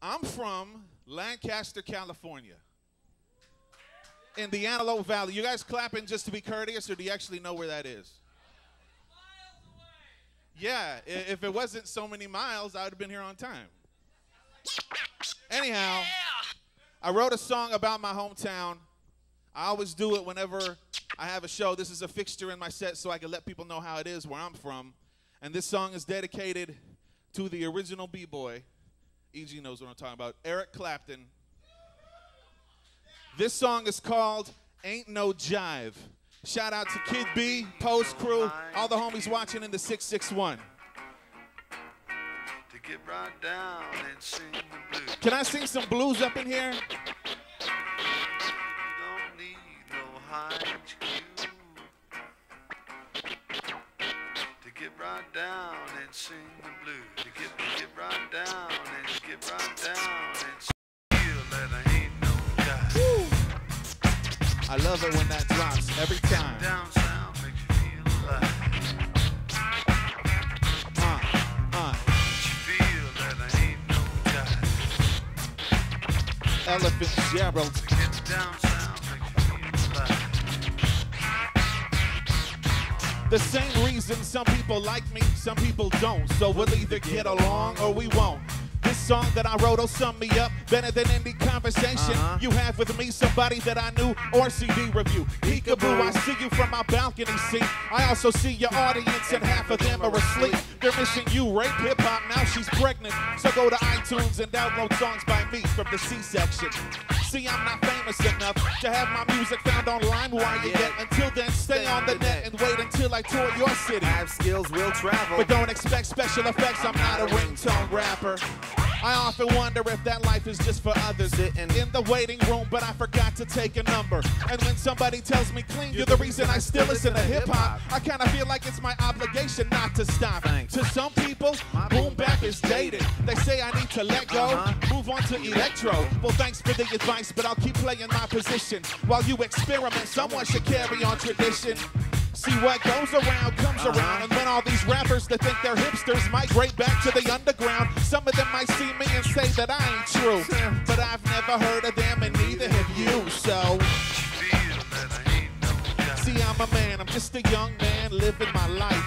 I'm from Lancaster, California. In the Antelope Valley. You guys clapping just to be courteous, or do you actually know where that is? Yeah, if it wasn't so many miles, I would have been here on time. Anyhow, I wrote a song about my hometown. I always do it whenever I have a show. This is a fixture in my set so I can let people know how it is where I'm from. And this song is dedicated to the original B-boy. EG knows what I'm talking about. Eric Clapton. This song is called Ain't No Jive. Shout out to Kid B, Post Crew, all the homies watching in the 661. To get right down and sing the blues. Can I sing some blues up in here? Don't need no HQ. To get right down and sing the blues. Love it when that drops every time. Down sound makes you feel alive. Uh, uh. Feel that I ain't no guy. Elephant Gerald. Down sound makes you feel alive. The same reason some people like me, some people don't. So we'll either get along or we won't. Song that I wrote will sum me up better than any conversation uh-huh. you have with me, somebody that I knew, or CD review. Peekaboo, I see you from my balcony seat. I also see your audience, and half of them are asleep. They're missing you, rape hip hop. Now she's pregnant. So go to iTunes and download songs by me from the C section. See, I'm not famous enough to have my music found online where you get. Until then, stay on the net and wait until I tour your city. I have skills, will travel. But don't expect special effects, I'm not a ringtone rapper. I often wonder if that life is just for others. Sitting in the waiting room, but I forgot to take a number. And when somebody tells me Cleen, you're the reason I still listen to hip hop. I kind of feel like it's my obligation not to stop. Thanks. To some people, boom bap is dated. They say I need to let go, Uh-huh. move on to electro. Well, thanks for the advice, but I'll keep playing my position. While you experiment, someone should carry on tradition. See what goes around comes around, and when all these rappers that think they're hipsters migrate back to the underground, some of them might see me that I ain't true. But I've never heard of them, and neither have you. So, see, I'm a man, I'm just a young man living my life.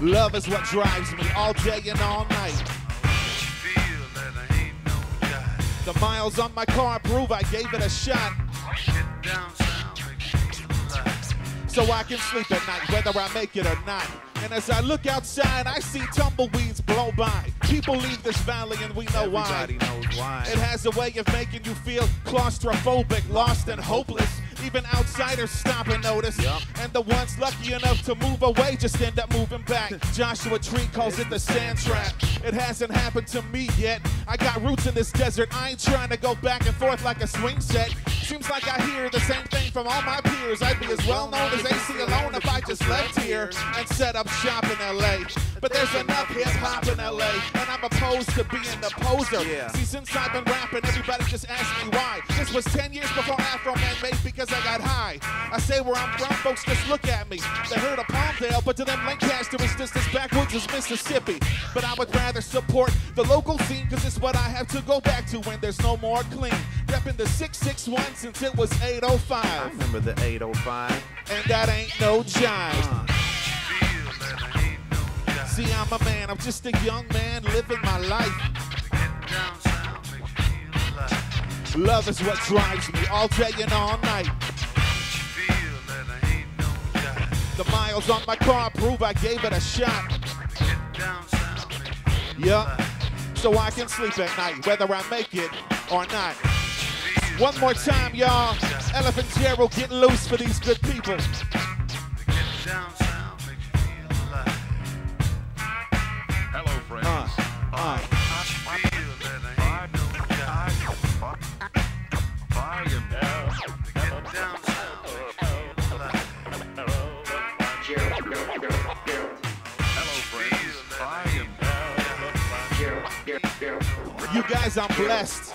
Love is what drives me all day and all night. The miles on my car prove I gave it a shot. So I can sleep at night, whether I make it or not. And as I look outside, I see tumbleweeds blow by. People leave this valley, and we know why. Everybody knows why. It has a way of making you feel claustrophobic, lost, and hopeless. Even outsiders stop and notice. Yup. And the ones lucky enough to move away just end up moving back. Joshua Tree calls it the sand trap. It hasn't happened to me yet. I got roots in this desert. I ain't trying to go back and forth like a swing set. Seems like I hear the same thing from all my peers. I'd be as well known as AC alone if I just left here and set up shop in LA. But there's enough hip hop in LA, and I'm opposed to being the poser. Yeah. See, since I've been rapping, everybody just asks me why. This was 10 years before Afroman made I got high. I say where I'm from, folks just look at me. They heard of Palmdale, but to them Lancaster is just as backwoods as Mississippi. But I would rather support the local scene because it's what I have to go back to when there's no more Cleen. Repping the 661 since it was 805. I 805. remember the 805. And that ain't no jive. Uh, Feel that I ain't no guy. See, I'm a man, I'm just a young man living my life. Love is what drives me all day and all night. The miles on my car prove I gave it a shot. Alive. So I can sleep at night, whether I make it or not. One more time, y'all. Elephant Gerald get loose for these good people. You guys, I'm blessed.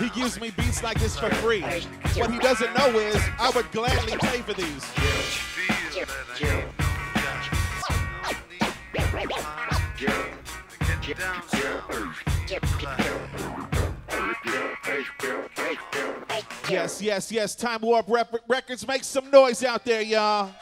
He gives me beats like this for free. What he doesn't know is I would gladly pay for these. Yes, yes, yes. Timewarp Records. Make some noise out there, y'all.